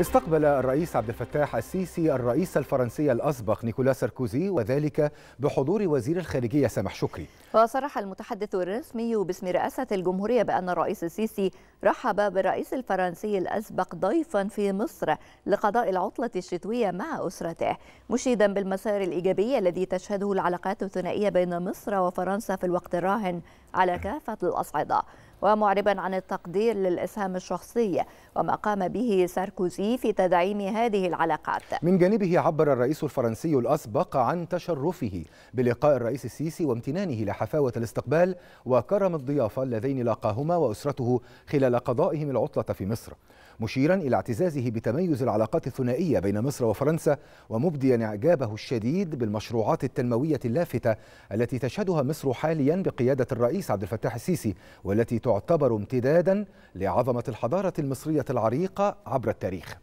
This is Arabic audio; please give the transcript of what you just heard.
استقبل الرئيس عبد الفتاح السيسي الرئيس الفرنسي الأسبق نيكولا ساركوزي وذلك بحضور وزير الخارجية سامح شكري. وصرح المتحدث الرسمي باسم رئاسة الجمهورية بأن الرئيس السيسي رحب بالرئيس الفرنسي الأسبق ضيفا في مصر لقضاء العطلة الشتوية مع أسرته مشيدا بالمسار الإيجابي الذي تشهده العلاقات الثنائية بين مصر وفرنسا في الوقت الراهن على كافة الأصعدة. ومعربا عن التقدير للإسهام الشخصي وما قام به ساركوزي في تدعيم هذه العلاقات. من جانبه عبر الرئيس الفرنسي الأسبق عن تشرفه بلقاء الرئيس السيسي وامتنانه لحفاوة الاستقبال وكرم الضيافة اللذين لاقاهما وأسرته خلال قضائهم العطلة في مصر مشيرا إلى اعتزازه بتميز العلاقات الثنائية بين مصر وفرنسا ومبديا إعجابه الشديد بالمشروعات التنموية اللافتة التي تشهدها مصر حاليا بقيادة الرئيس عبد الفتاح السيسي والتي تعتبر امتدادا لعظمة الحضارة المصرية العريقة عبر التاريخ.